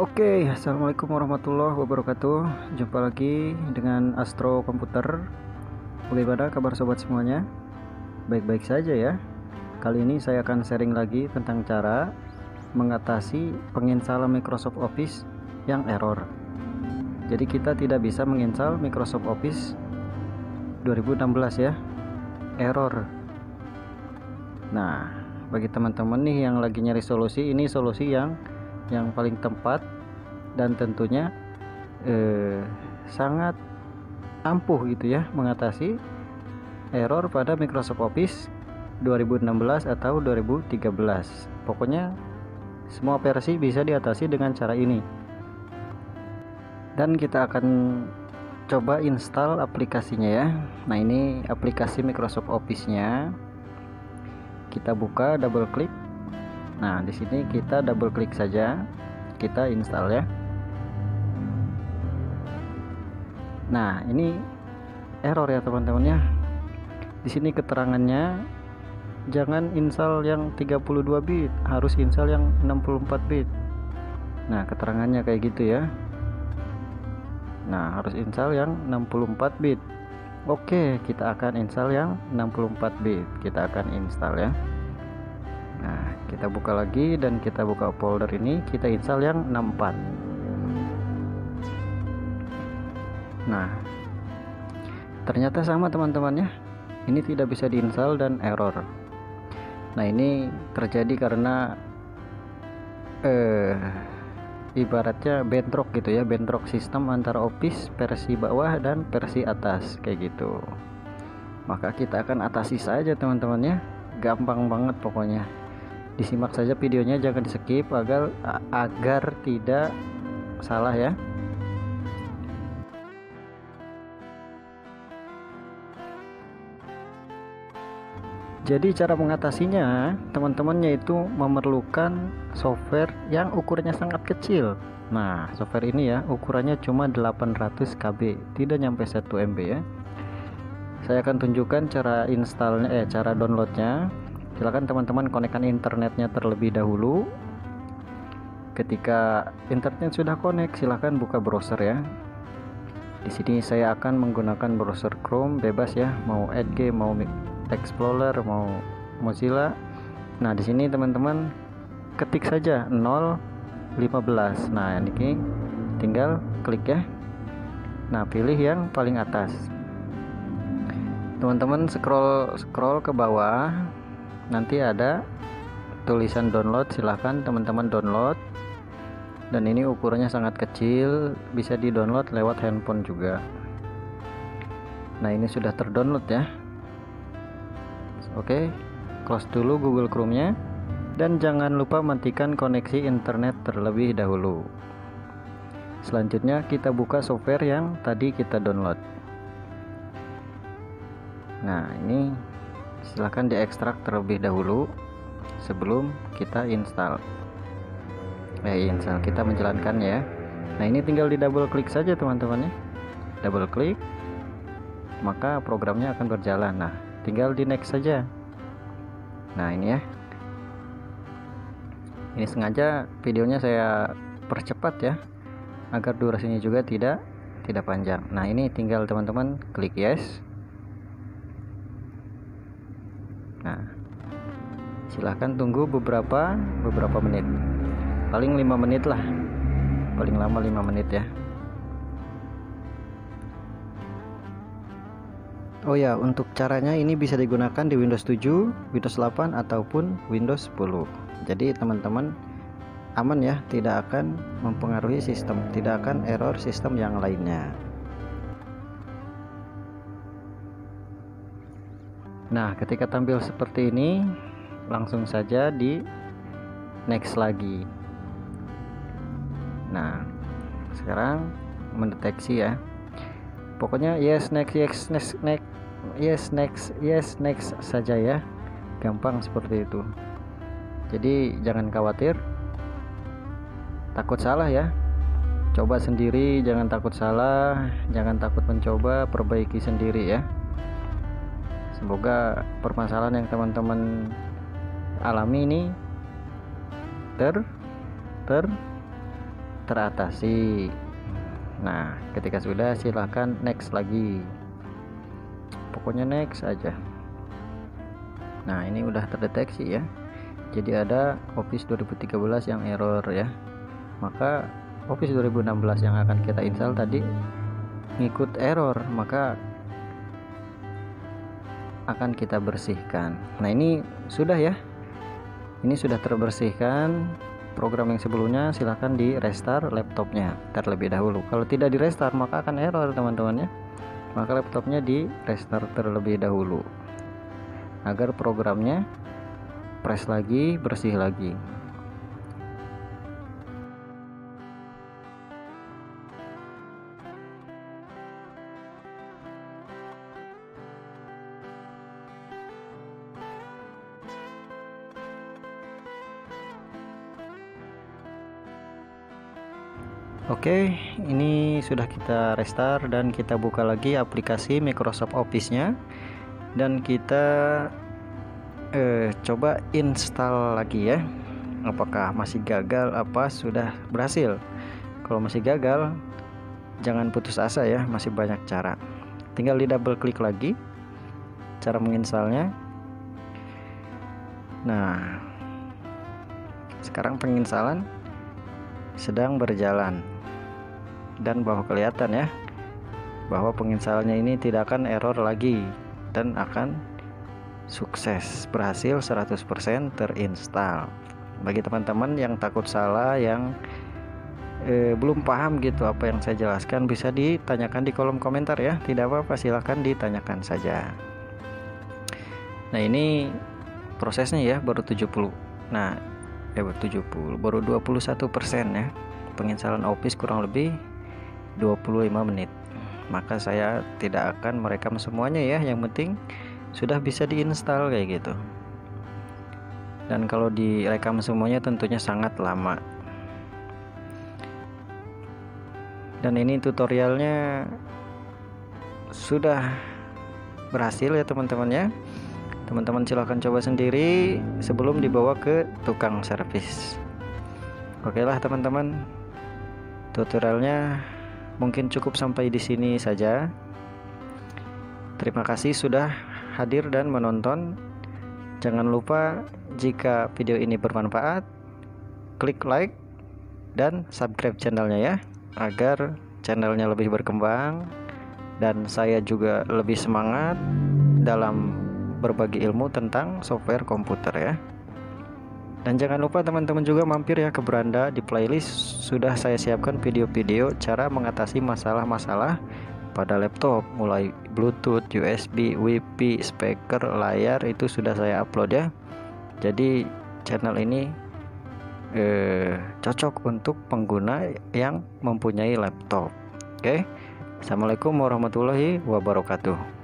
Oke, assalamualaikum warahmatullahi wabarakatuh. Jumpa lagi dengan Astro Komputer. Bagaimana kabar sobat semuanya? Baik-baik saja ya. Kali ini saya akan sharing lagi tentang cara mengatasi penginstalan Microsoft Office yang error. Jadi kita tidak bisa menginstal Microsoft Office 2016 ya. Error. Nah, bagi teman-teman nih yang lagi nyari solusi, ini solusi yang yang paling tepat dan tentunya eh, sangat ampuh gitu ya mengatasi error pada Microsoft Office 2016 atau 2013 pokoknya semua versi bisa diatasi dengan cara ini. Dan kita akan coba install aplikasinya ya. Nah ini aplikasi Microsoft Office nya kita buka double klik Nah, di sini kita double klik saja, kita install ya. Nah, ini error ya teman-teman ya. Di sini keterangannya jangan install yang 32 bit, harus install yang 64 bit. Nah, keterangannya kayak gitu ya. Nah, harus install yang 64 bit. Oke, kita akan install yang 64 bit. Kita akan install ya nah kita buka lagi dan kita buka folder ini. Kita install yang 64 nah ternyata sama teman-teman ya ini tidak bisa diinstal dan error. Nah ini terjadi karena eh ibaratnya bentrok gitu ya. Bentrok sistem antara office versi bawah dan versi atas. Kayak gitu. Maka kita akan atasi saja teman-teman ya gampang banget pokoknya disimak saja videonya jangan di skip agar agar tidak salah ya. Jadi cara mengatasinya teman-temannya itu memerlukan software yang ukurannya sangat kecil. Nah software ini ya ukurannya cuma 800 KB tidak nyampe 1 MB ya. Saya akan tunjukkan cara installnya eh cara downloadnya silakan teman-teman konekkan internetnya terlebih dahulu. Ketika internet sudah connect silahkan buka browser ya. Di sini saya akan menggunakan browser Chrome bebas ya. Mau Edge mau Explorer mau Mozilla. Nah di sini teman-teman ketik saja 015 nah ini tinggal klik ya. Nah pilih yang paling atas. Teman-teman scroll scroll ke bawah nanti ada tulisan download silahkan teman-teman download. Dan ini ukurannya sangat kecil bisa di download lewat handphone juga. Nah ini sudah terdownload ya. Oke close dulu Google Chrome nya dan jangan lupa matikan koneksi internet terlebih dahulu. Selanjutnya kita buka software yang tadi kita download. Nah ini silahkan diekstrak terlebih dahulu sebelum kita install. Eh install kita menjalankan ya. Nah ini tinggal di double klik saja teman-teman ya. Double klik maka programnya akan berjalan. Nah tinggal di next saja. Nah ini ya. Ini sengaja videonya saya percepat ya agar durasinya juga tidak tidak panjang. Nah ini tinggal teman-teman klik yes nah silahkan tunggu beberapa beberapa menit paling lima menit lah paling lama lima menit ya Oh ya, untuk caranya ini bisa digunakan di Windows 7, Windows 8 ataupun Windows 10. Jadi teman-teman aman ya, tidak akan mempengaruhi sistem, tidak akan error sistem yang lainnya. Nah, ketika tampil seperti ini, langsung saja di next lagi. Nah, sekarang mendeteksi ya. Pokoknya yes next yes next next yes next yes next saja ya. Gampang seperti itu. Jadi jangan khawatir. Takut salah ya. Coba sendiri, jangan takut salah, jangan takut mencoba, perbaiki sendiri ya semoga permasalahan yang teman-teman alami ini ter ter teratasi. Nah ketika sudah silahkan next lagi. Pokoknya next aja. Nah ini udah terdeteksi ya. Jadi ada Office 2013 yang error ya. Maka Office 2016 yang akan kita install tadi ngikut error maka akan kita bersihkan. Nah ini sudah ya ini sudah terbersihkan. Program yang sebelumnya silahkan di restart laptopnya terlebih dahulu. Kalau tidak di restart maka akan error teman-teman ya. Maka laptopnya di restart terlebih dahulu. Agar programnya press lagi bersih lagi Oke, ini sudah kita restart dan kita buka lagi aplikasi Microsoft Office-nya dan kita eh, coba install lagi ya. Apakah masih gagal apa sudah berhasil? Kalau masih gagal, jangan putus asa ya, masih banyak cara. Tinggal di double klik lagi cara menginstalnya. Nah, sekarang penginstalan sedang berjalan dan bahwa kelihatan ya bahwa penginstalannya ini tidak akan error lagi dan akan sukses berhasil 100% terinstall. Bagi teman-teman yang takut salah yang eh, belum paham gitu apa yang saya jelaskan bisa ditanyakan di kolom komentar ya. Tidak apa-apa silahkan ditanyakan saja. Nah ini prosesnya ya baru 70 nah eh baru 70 baru 21% ya. Penginstalan Office kurang lebih 25 menit. Maka saya tidak akan merekam semuanya ya yang penting sudah bisa diinstal kayak gitu. Dan kalau direkam semuanya tentunya sangat lama. Dan ini tutorialnya sudah berhasil ya teman-teman ya. Teman-teman silahkan coba sendiri sebelum dibawa ke tukang servis. Oke lah teman-teman. Tutorialnya Mungkin cukup sampai di sini saja. Terima kasih sudah hadir dan menonton. Jangan lupa jika video ini bermanfaat, klik like dan subscribe channelnya ya, agar channelnya lebih berkembang dan saya juga lebih semangat dalam berbagi ilmu tentang software komputer ya. Dan jangan lupa teman-teman juga mampir ya ke Beranda di playlist sudah saya siapkan video-video cara mengatasi masalah-masalah pada laptop mulai Bluetooth, USB, WiFi, speaker, layar itu sudah saya upload ya. Jadi channel ini eh, cocok untuk pengguna yang mempunyai laptop. Oke. Assalamualaikum warahmatullahi wabarakatuh.